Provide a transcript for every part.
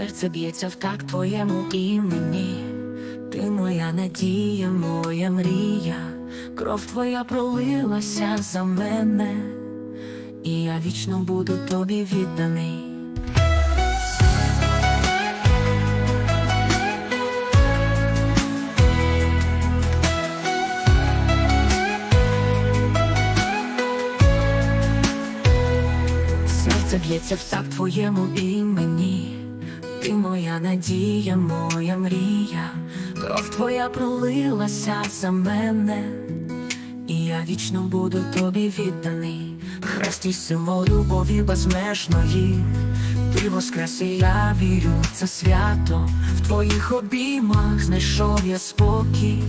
Серце б'ється в так твоєму імені, ти моя надія, моя мрія, кров твоя пролилася за мене, і я вічно буду тобі відданий. Серце б'ється в так твоєму імені, ти моя надія, моя мрія, кров твоя пролилася за мене, і я вічно буду тобі відданий, хрест символ любові безмежної, ти воскрес, я вірю, це свято, в твоїх обіймах знайшов я спокій.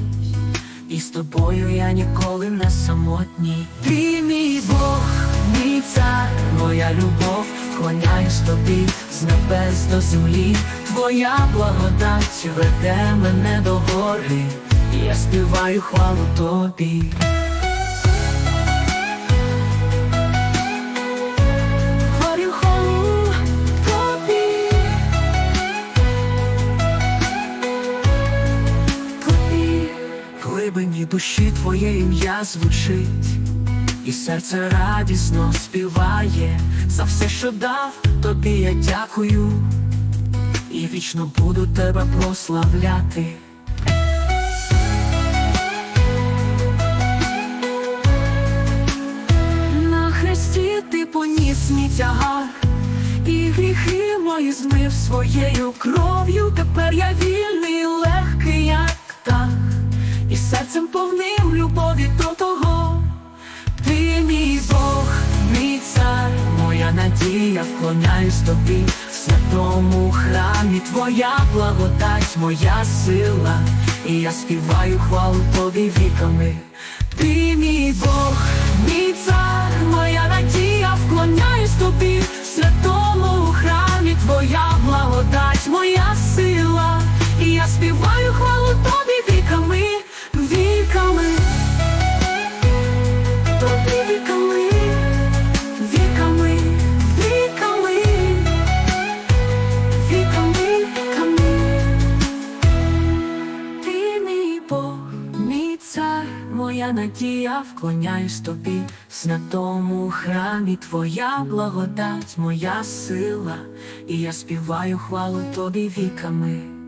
І з тобою я ніколи не самотній. Ти мій Бог, мій цар, моя любов, вклоняюсь тобі з небес до землі. Твоя благодать веде мене до гори, я співаю хвалу тобі. Глибині душі твоє ім'я звучить, і серце радісно співає за все, що дав, тобі я дякую, і вічно буду тебе прославляти. На хресті ти поніс мій тягар, і гріхи мої змив своєю кров'ю. Тепер я вільний, легкий, як птах, і серцем повним надія, вклоняюсь тобі в святому храмі, твоя благодать, моя сила, і я співаю хвалу тобі віками. Ти мій Бог, моя надія, вклоняюсь тобі святому храмі, твоя благодать, моя сила, і я співаю хвалу тобі віками.